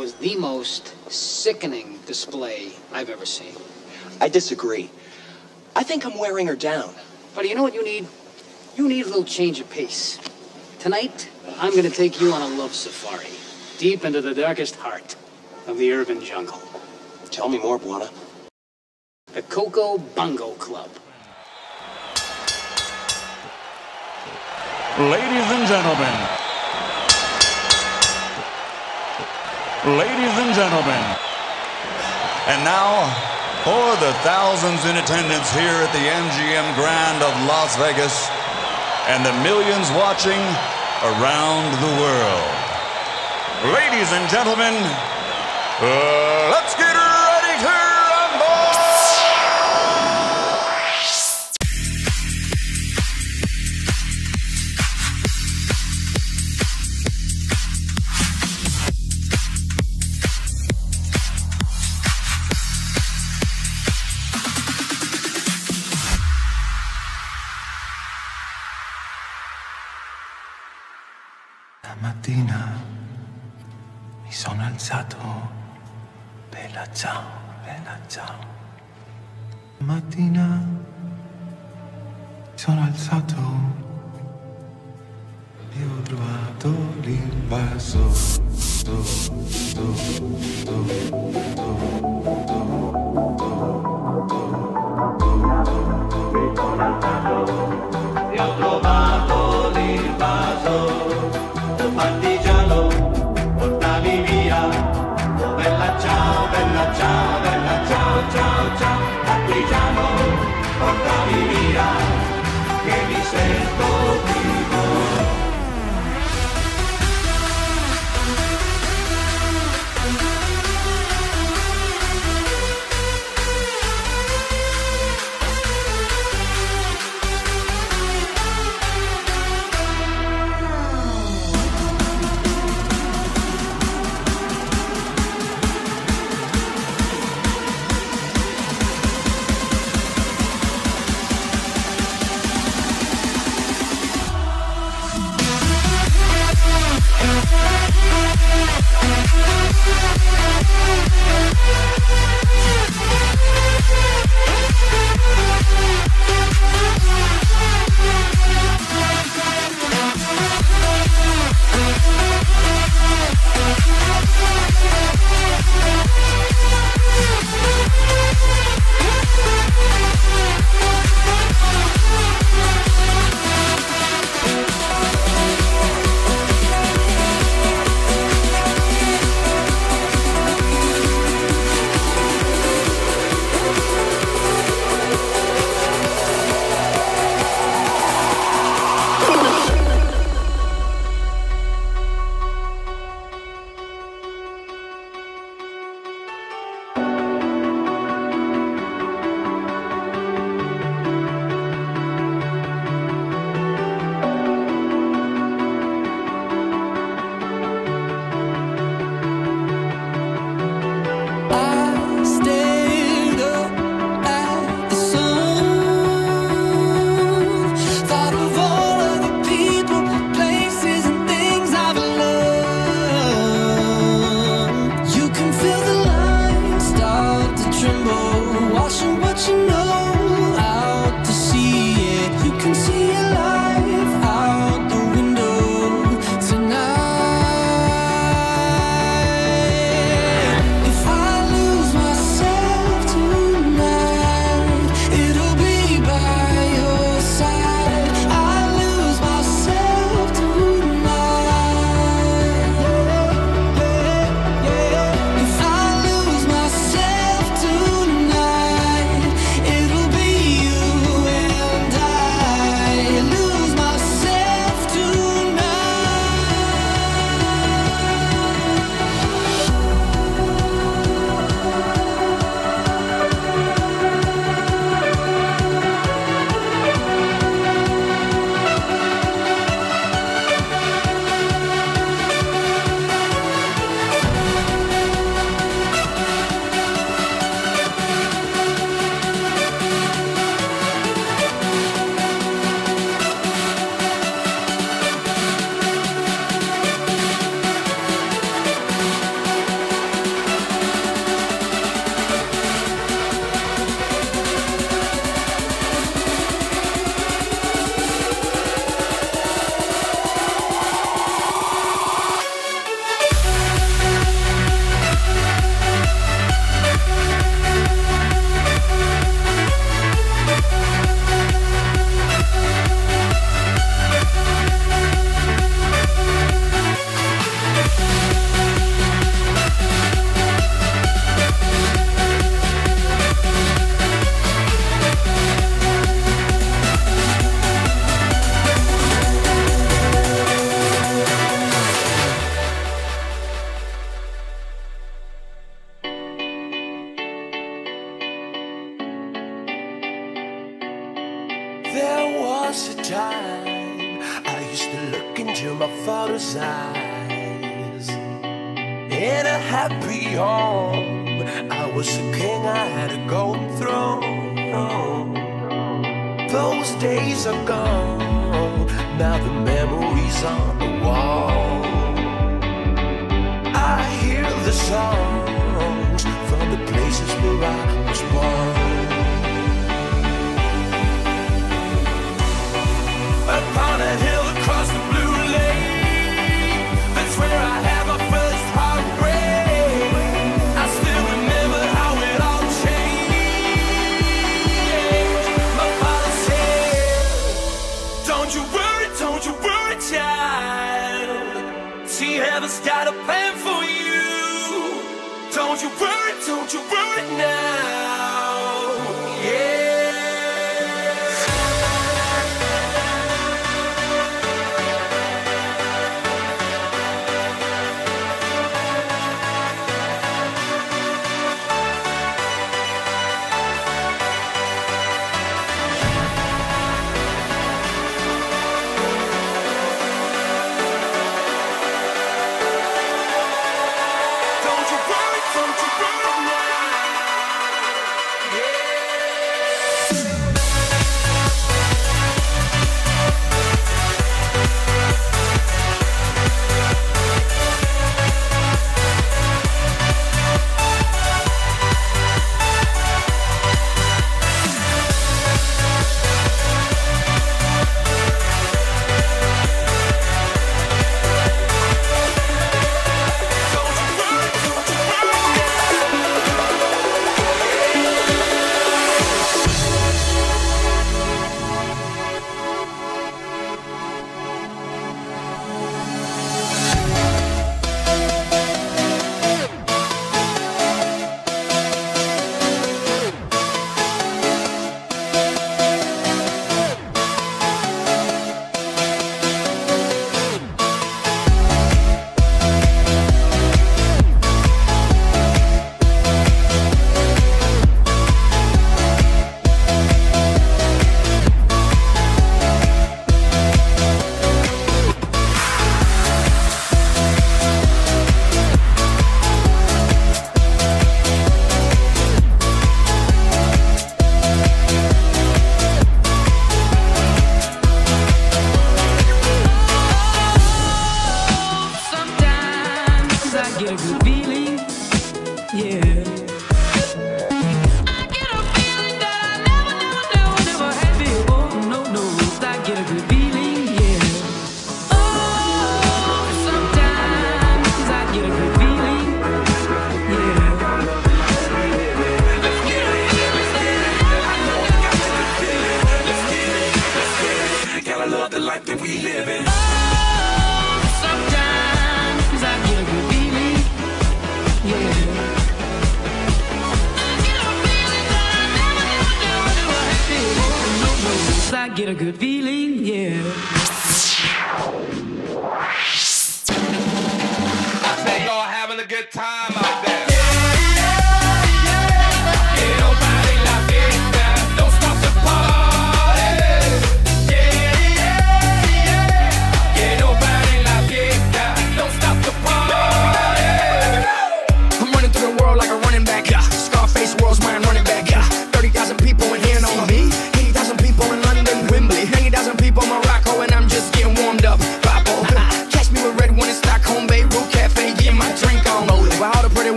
That was the most sickening display I've ever seen. I disagree. I think I'm wearing her down. Buddy, you know what you need? You need a little change of pace. Tonight, I'm gonna take you on a love safari. Deep into the darkest heart of the urban jungle. Tell me more, Buana. The Coco Bongo Club. Ladies and gentlemen. Ladies and gentlemen. And now, for the thousands in attendance here at the MGM Grand of Las Vegas and the millions watching around the world. Ladies and gentlemen, uh, let's Oh.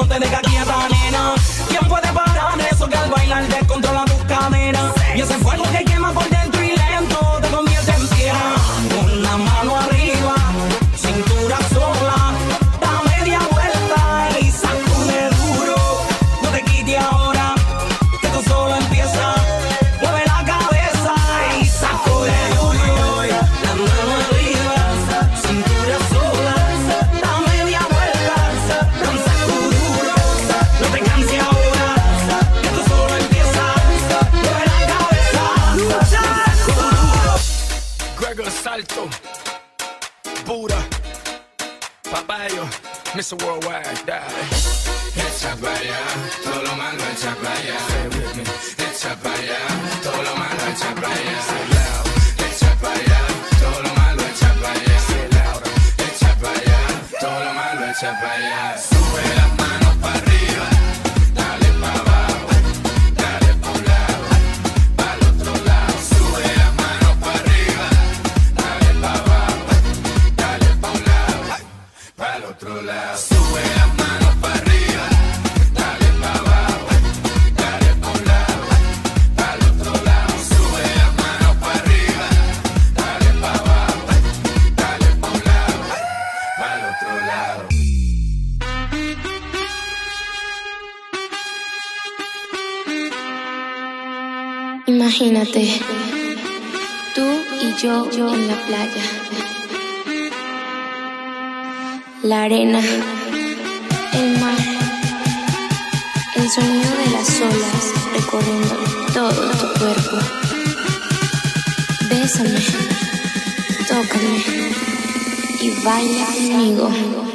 no te negas Vai palhaça. Imagínate, tú y yo, yo en la playa, la arena, el mar, el sonido de las olas recorriendo todo tu cuerpo. Bésame, tócame. Y baila conmigo.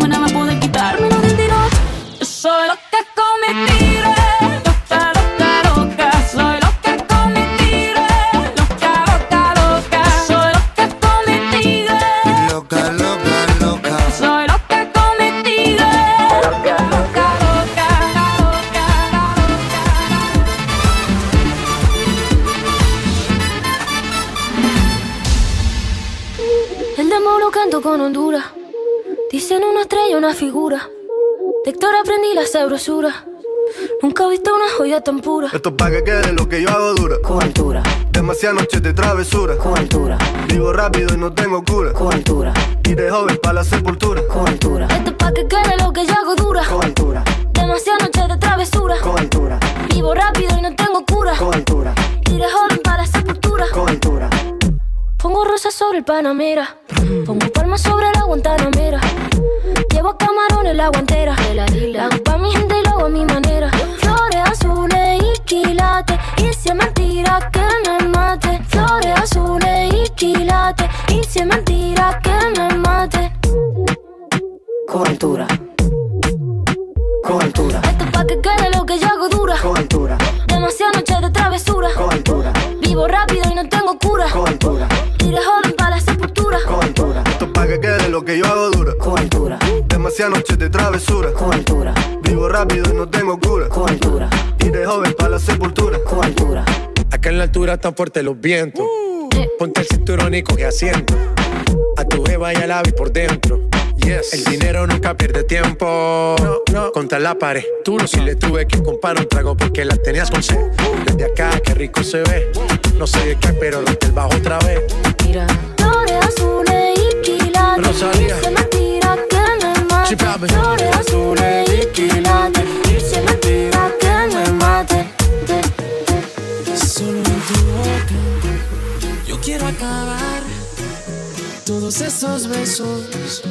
when I'm sabrosura. Nunca he visto una joya tan pura. Esto es pa' que quede lo que yo hago dura. Con altura, Demasiadas noches de travesura. con altura, Vivo rápido y no tengo cura. con altura, Y de joven pa' la sepultura. con altura. Esto es pa' que quede lo que yo hago dura. Con altura, Demasiadas noches de travesura. con altura, Vivo rápido y no tengo cura. con altura, Y de joven para la sepultura. con altura. Pongo rosas sobre el Panamera. Pongo palmas sobre la Guantanamera. Llevo camarones la guantera. La hago pa' mi gente y lo hago a mi manera. Flores azules y quilates. Y si es mentira que me mate. Flores azules y quilates. Y si es mentira que me mate. Con altura, Esto es pa' que quede lo que yo hago dura. con altura, Demasiadas noches de travesura. con altura, Vivo rápido y no tengo cura. Y de joven para la sepultura. con altura. Esto es pa' que quede lo que yo hago dura. Demasiadas noches de travesura. con altura, Vivo rápido y no tengo cura. con altura, Y de joven pa' la sepultura. con altura. Acá en la altura están fuertes los vientos. Ponte el cinturón y coge asiento. A tu jeva y al ave por dentro. Yes. El dinero nunca pierde tiempo. No, no. Contra la pared. Tú no si le tuve que comprar un trago porque la tenías con sed. Desde acá, qué rico se ve. No sé de qué, pero rompe el bajo otra vez. Mira, flores azules y quilates. Rosalía. Papi. Flores azules y quilates. Y se me tira que me mate. Solo en tu boca yo quiero acabar todos esos besos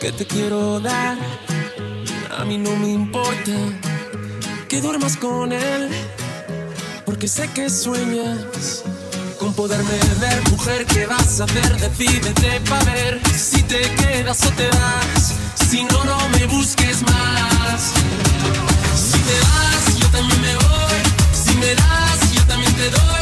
que te quiero dar. A mí no me importa que duermas con él, porque sé que sueñas con poderme ver. Mujer, ¿qué vas a hacer? Decídete pa' ver si te quedas o te vas. Si no, no me busques más. Si te vas, yo también me voy. Si me das, yo también te doy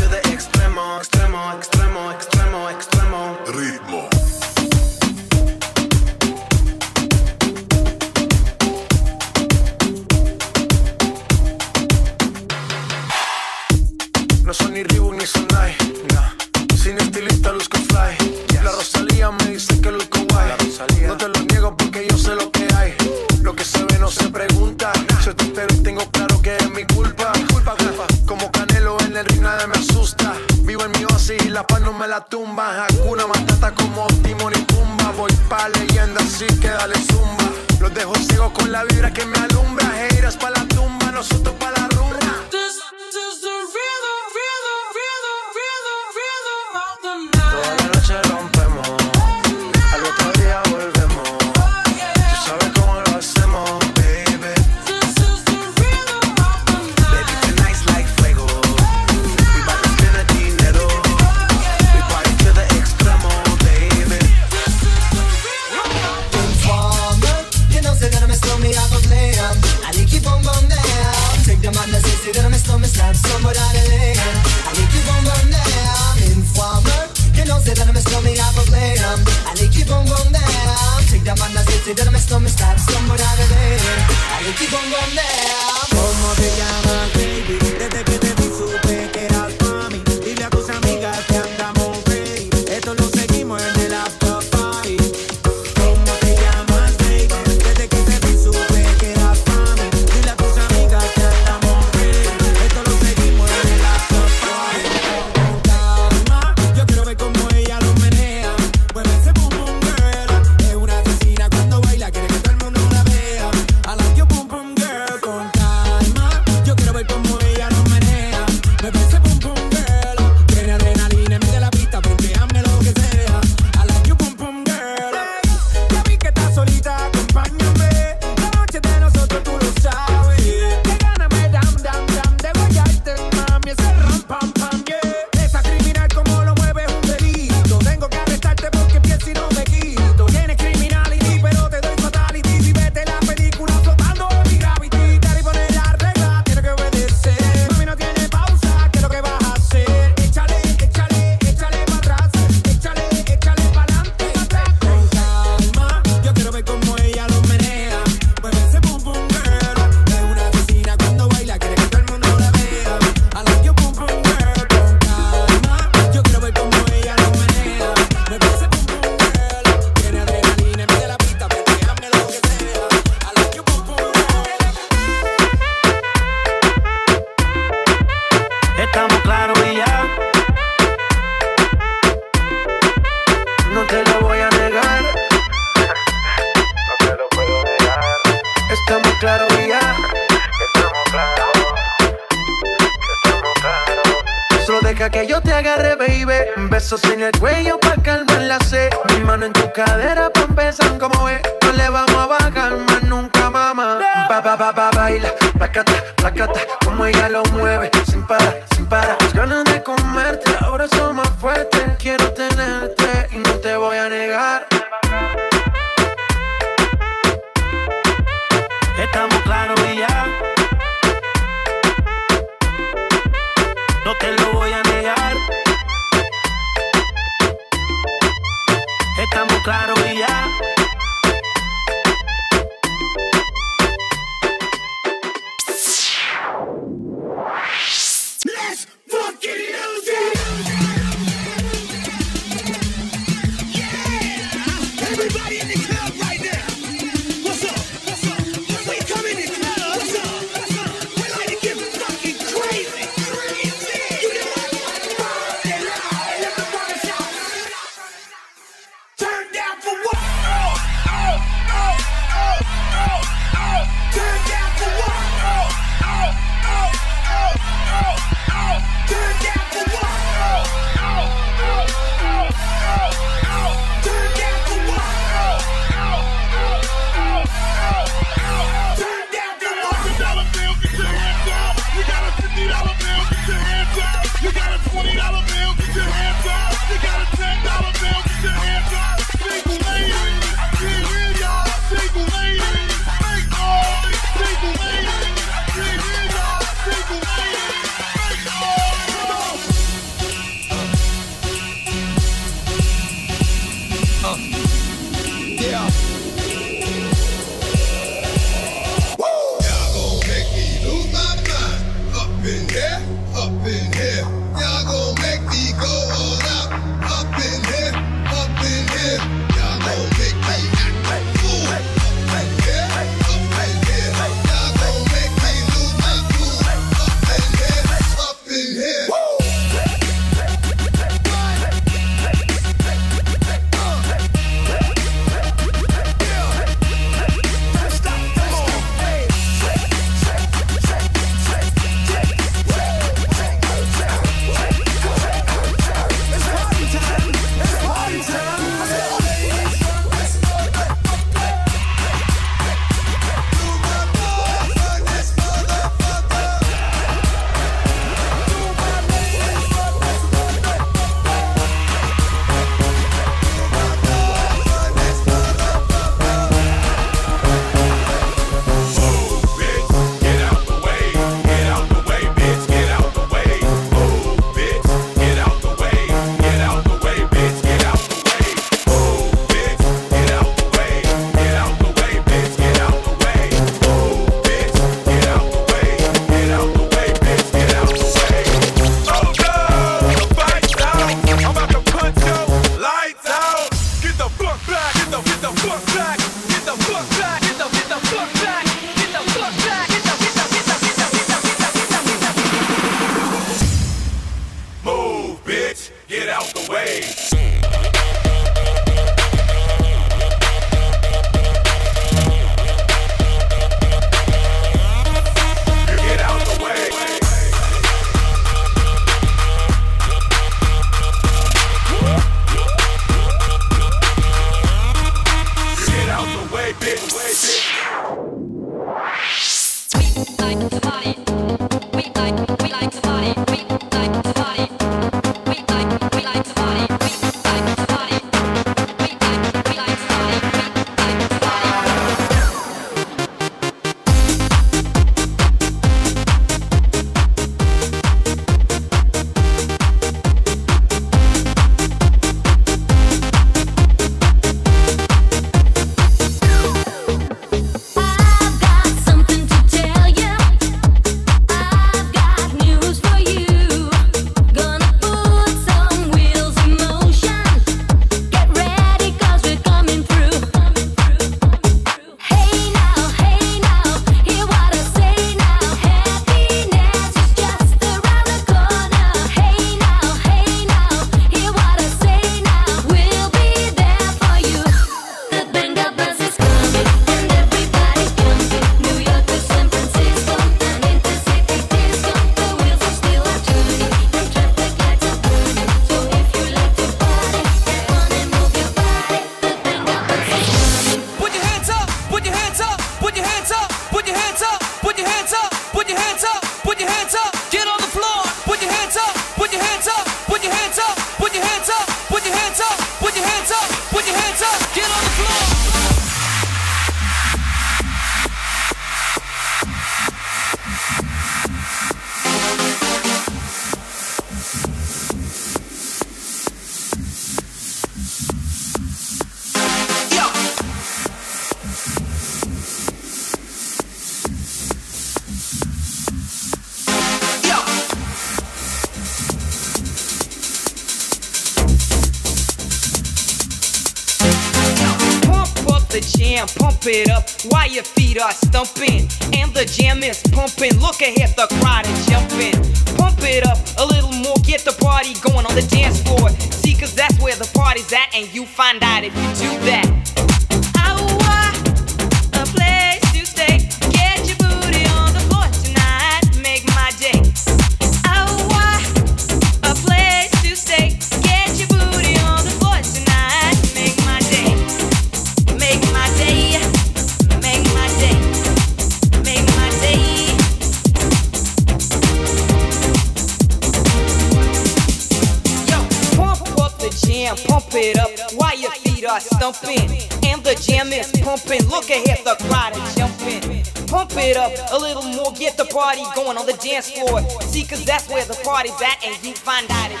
and the jam is pumping. Look ahead, the crowd is jumping. Pump it up a little more, get the party going on the dance floor. See, cause that's where the party's at, and you find out it's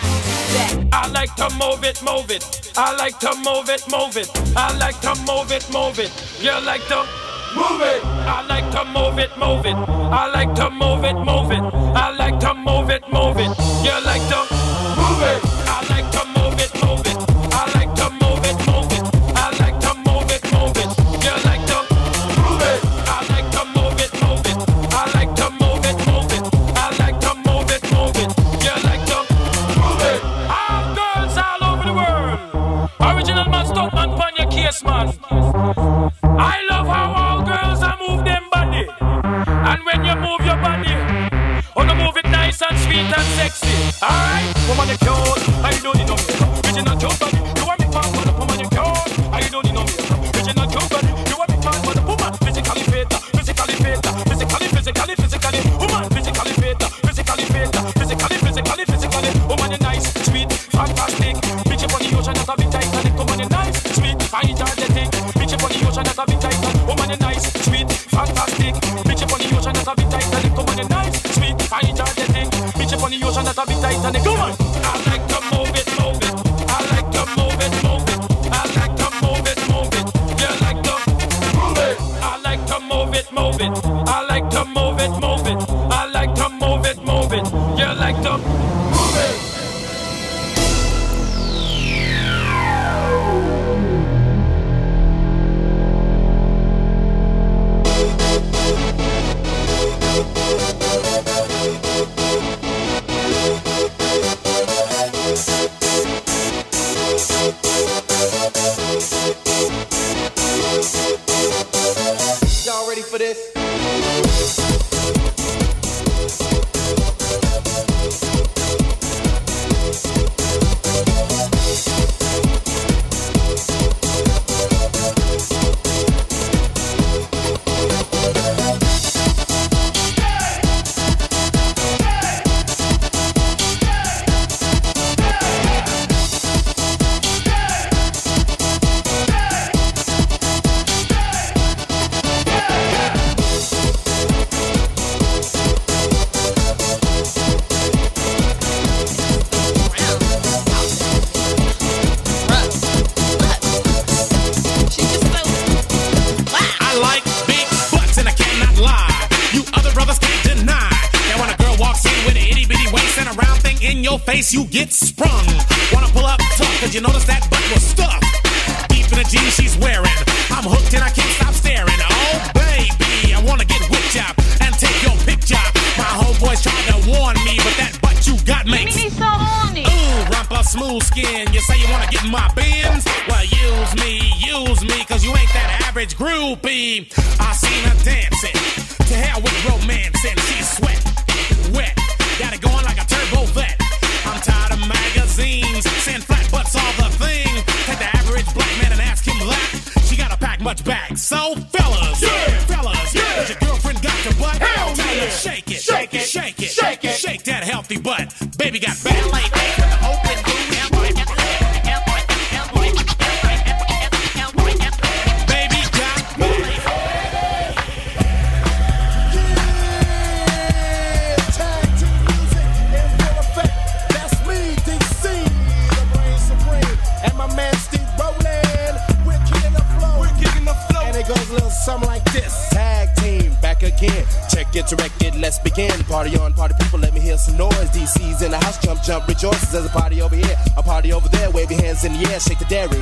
that. I like to move it, move it. I like to move it, move it. I like to move it, move it. You like to move it. I like to move it, move it. I like to move it, move it. I like to move it, move it. orbit. you get sprung. Wanna pull up tough, cause you notice that ho, fellas. Yeah. Fellas. Yeah. Has your girlfriend got your butt? Hell Tell yeah. shake it. Shake it. Shake it. Shake it. Shake that healthy butt. Baby got ballet shake the dairy.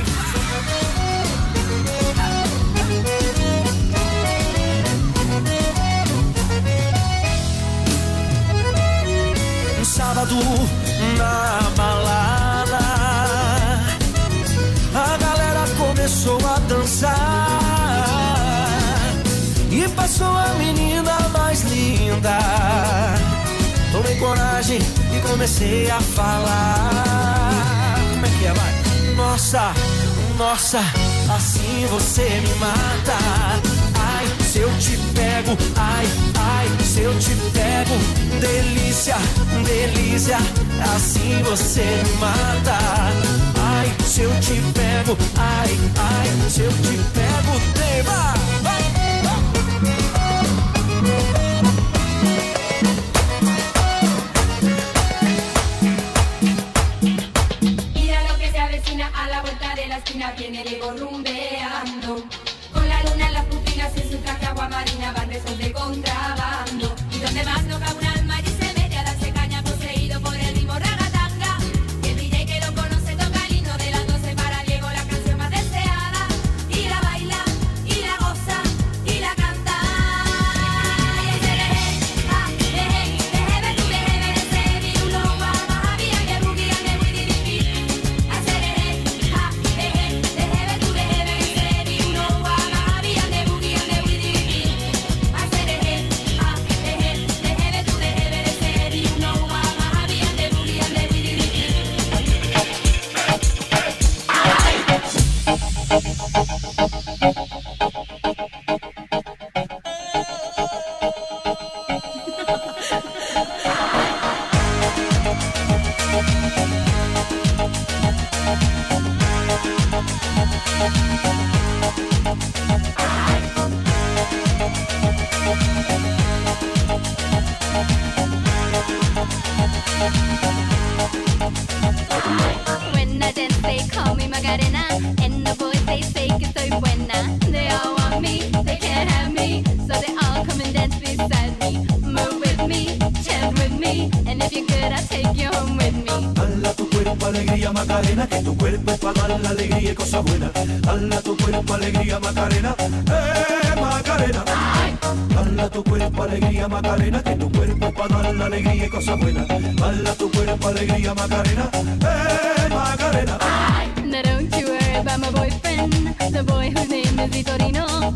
coragem e comecei a falar. Como é que é, vai? Nossa, nossa, assim você me mata. Ai, se eu te pego, ai, ai, se eu te pego. Delícia, delícia, assim você me mata. Ai, se eu te pego, ai, ai, se eu te pego, tema. Vai! Macarena, eh, Macarena. Bala tu cuerpo, alegría, Macarena, que tu cuerpo para dar la alegría y cosas buenas. Bala tu cuerpo, alegría, Macarena, eh, Macarena. Now don't you worry my boyfriend, the boy whose name is Vitorino.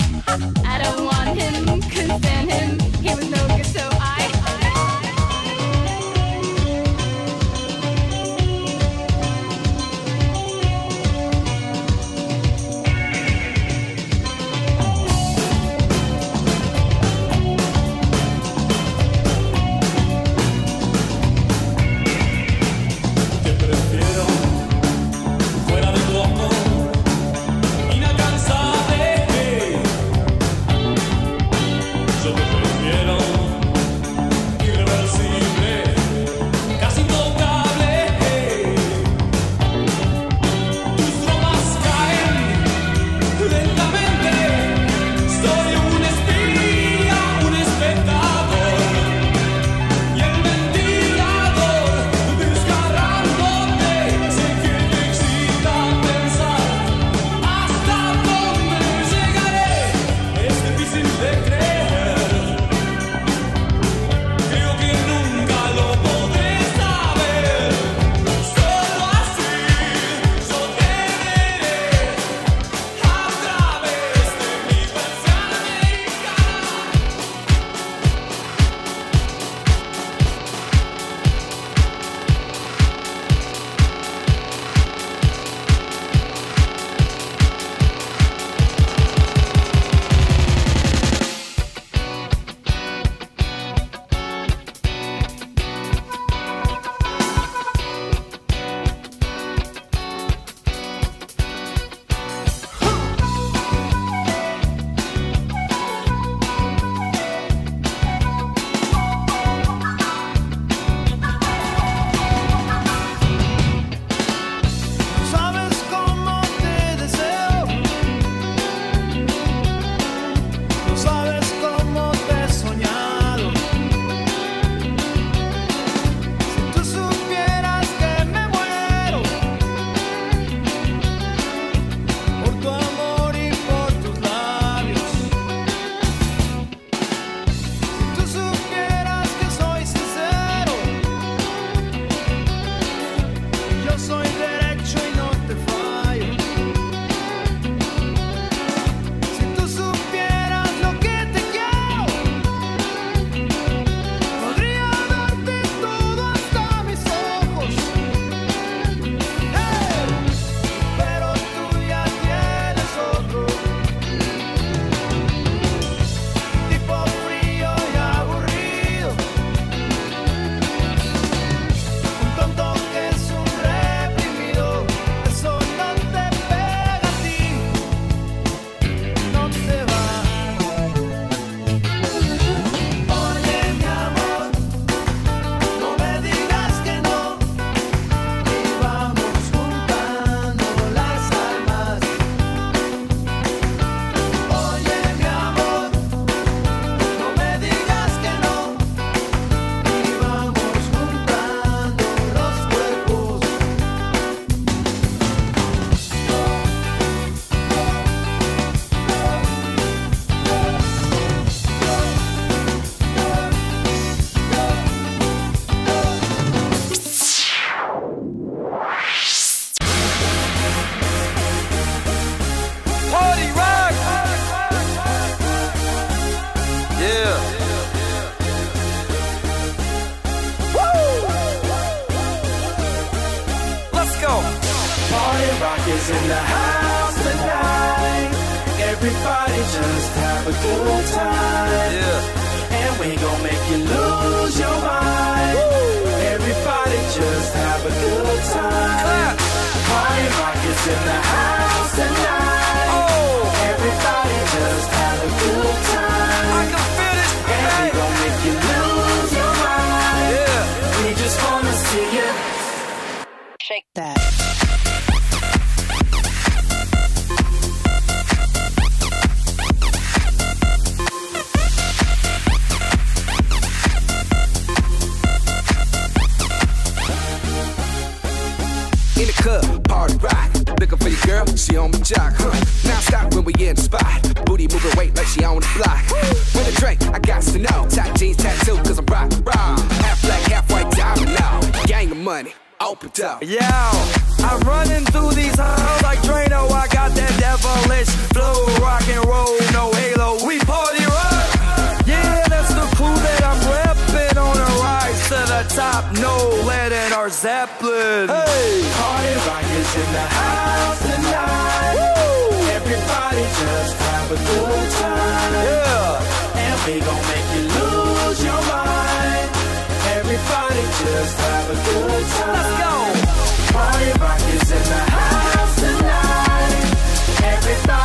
Money, open up. Yo, I'm running through these halls like Drano. I got that devilish flow, rock and roll, no halo. We party rock. Yeah, that's the crew that I'm repping on a rise to the top. No lead in our Zeppelin. Hey, Party rock is in the house tonight. Everybody just have a good time. Yeah. And we gon' make you just have a good time. Let's go. Party rock is in the house tonight. Everybody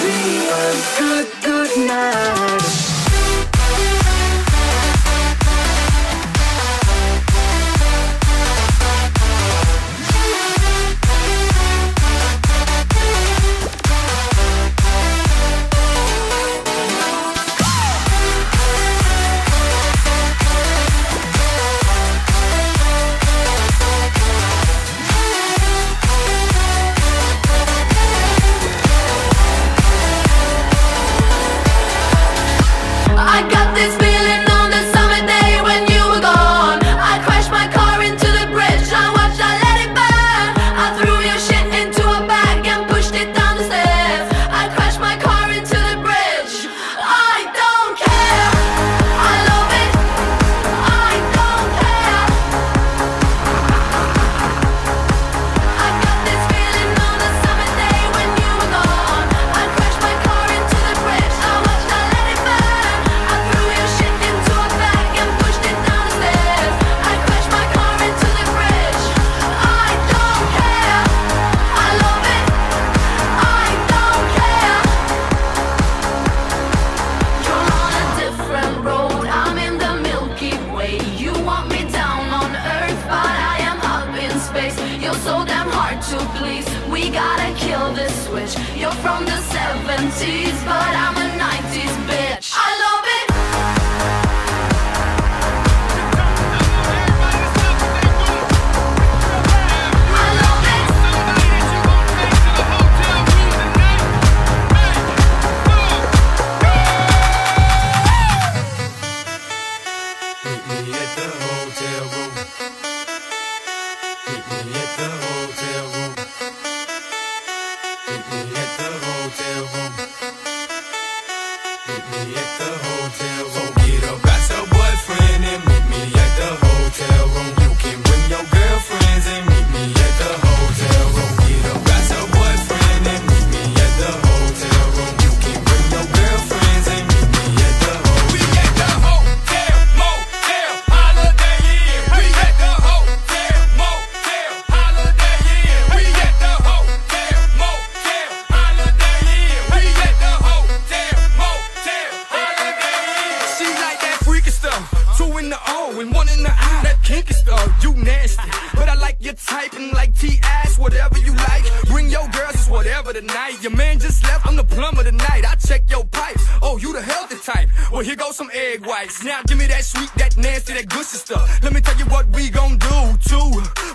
whatever you like. Bring your girls, it's whatever tonight. Your man just left, I'm the plumber tonight. I check your pipes. Oh, you the healthy type. Well, here goes some egg whites. Now give me that sweet, that nasty, that good stuff. Let me tell you what we gon' do. Two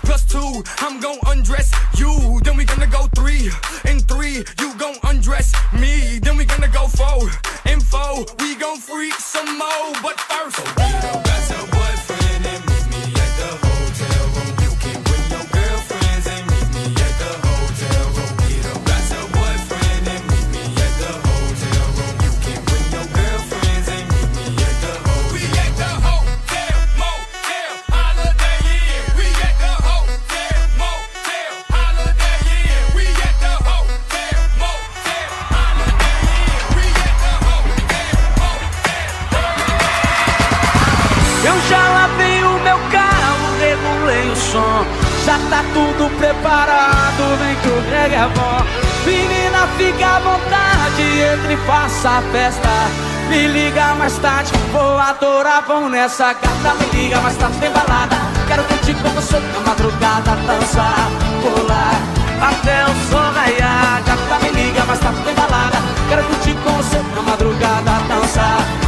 plus two, I'm gon' undress you. Then we gonna go three and three, you gon' undress me. Then we gonna go four and four, we gon' freak some more. But first, Get up, got tá tudo preparado, vem que o reggae é bom. Menina, fica à vontade, entre e faça a festa. Me liga mais tarde, vou adorar, vão nessa gata. Me liga mais tarde, tem balada. Quero curtir com você na madrugada, dançar, pular. Até o sol raiar, gata, me liga mais tarde, tem balada. Quero curtir com você na madrugada, dançar.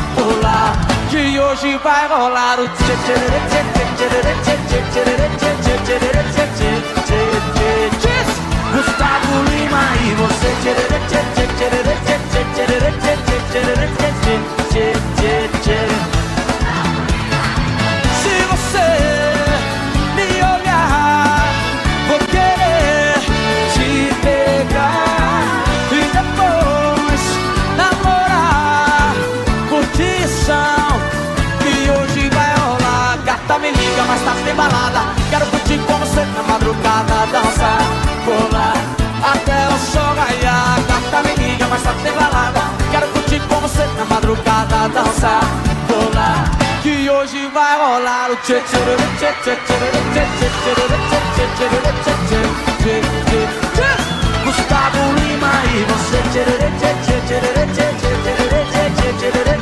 Hoje vai rolar o tchê tchê tchê tchê tchê tchê Gustavo Lima e você tchê tchê tchê tchê tchê tchê tchê tchê tchê tchê tchê tchê tá balada. Quero curtir com você na madrugada, dançar, pular até o sol raiar. Gata me liga, mas tá sem balada. Quero curtir com você na madrugada, dançar, pular. Que hoje vai rolar o tchê tchê tchê tchê tchê tchê tchê tchê tchê tchê Gustavo Lima e você tchê tchê tchê tchê tchê tchê tchê tchê tchê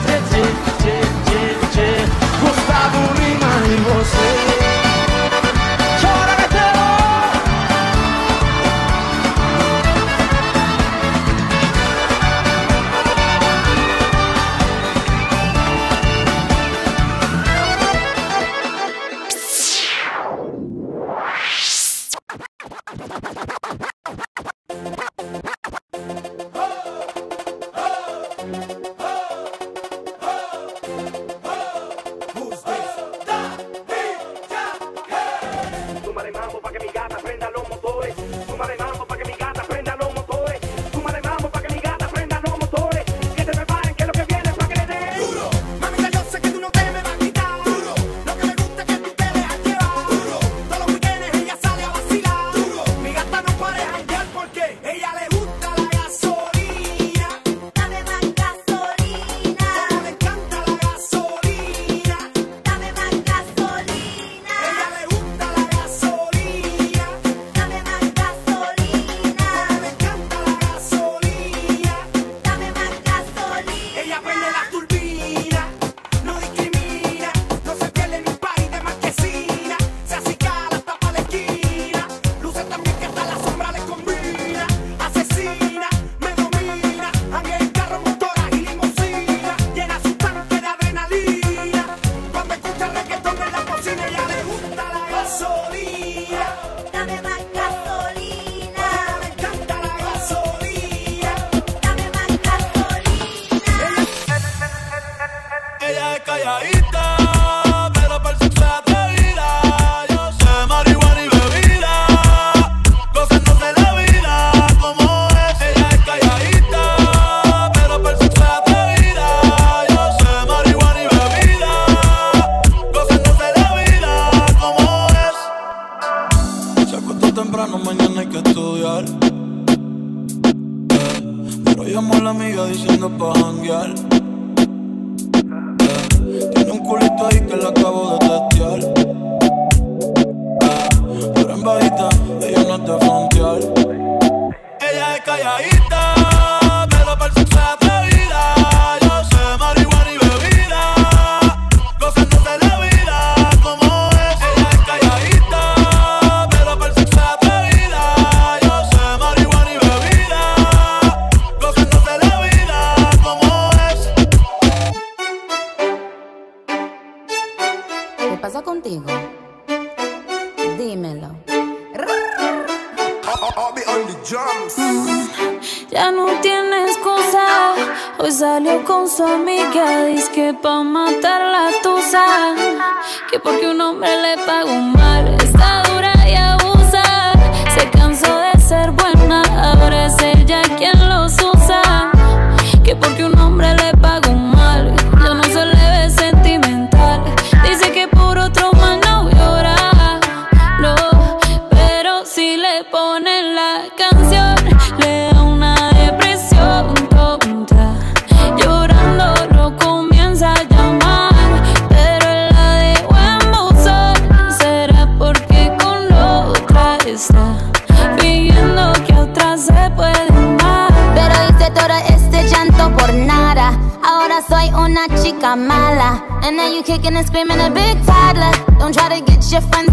kicking and screaming a big toddler. Don't try to get your friends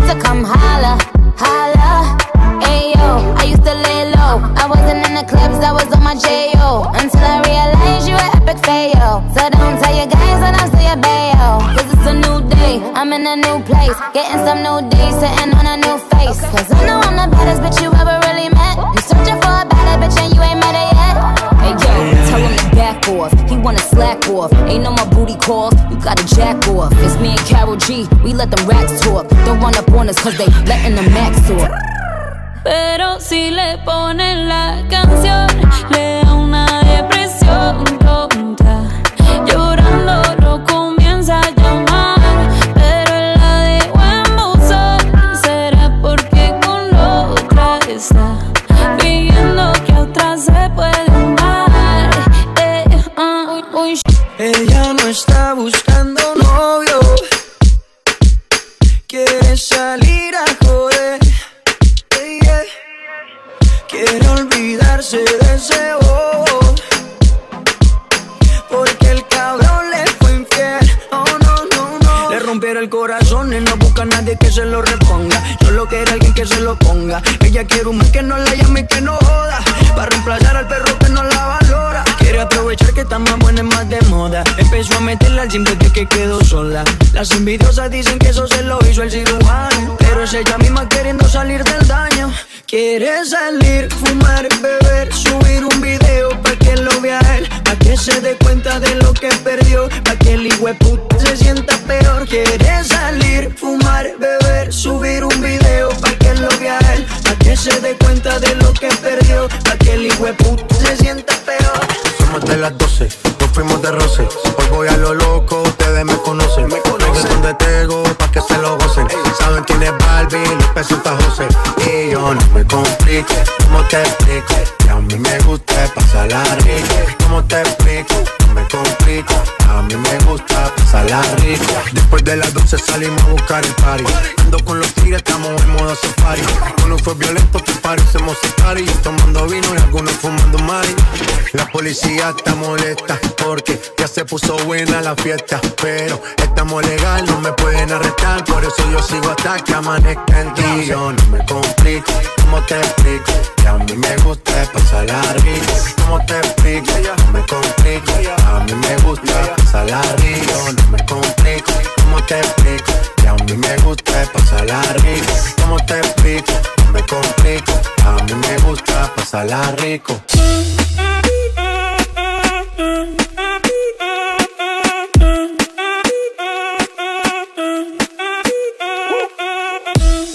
cause they letting the max talk. Pero si le ponen la canción, está más buena y más de moda. Empezó a meterla al gym desde que quedó sola. Las envidiosas dicen que eso se lo hizo el cirujano. Pero es ella misma queriendo salir del daño. Quiere salir, fumar, beber, subir un video para que lo vea él. Pa' que se dé cuenta de lo que perdió. Pa' que el puta se sienta peor. Quiere salir, fumar, beber, subir un video pa' que lo vea él. Pa' que se dé cuenta de lo que perdió. Pa' que el puta se sienta peor. Somos de las 12, nos fuimos de roce. Hoy voy a lo loco, ustedes me conocen. Me conocen donde tengo, pa' que se lo gocen. Saben quién es Barbie, los pesos pa' José. Y yo no me complique, ¿cómo te explico? Que a mí me gusta pasarla rico. ¿Cómo te explico? No me complico, a mí me gusta pasarla rico. Después de las 12 salimos a buscar el party. Ando con los tigres, estamos en modo safari. Uno fue violento, que parecemos safari. Tomando vino y algunos fumando mari. La policía está molesta porque ya se puso buena la fiesta. Pero estamos legal, no me pueden arrestar. Por eso yo sigo hasta que amanezca en. Yo no me complico, ¿cómo te explico? Que a mí me gusta pasarla rico. ¿Cómo te explico? No me complico, a mí me gusta pasarla rico. No me complico, ¿cómo te explico? Que a mí me gusta pasarla rico. ¿Cómo te explico? No me complico, a mí me gusta pasarla rico.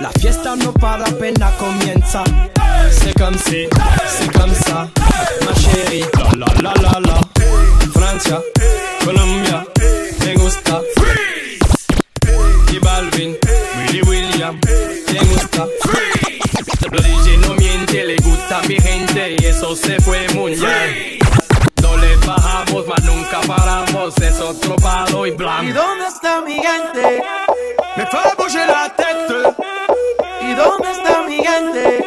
La fiesta no para apenas comienza. C'est comme si, c'est comme ça, ma chérie. La la la la la. Francia, Colombia, me gusta. Freeze. Y Balvin, Willy William, me gusta. Los DJ no miente, le gusta a mi gente y eso se fue muy bien. No le bajamos, mas nunca paramos, es otro palo y ¿Y blanco. dónde está mi gente? Me fue la tête dónde está mi gente?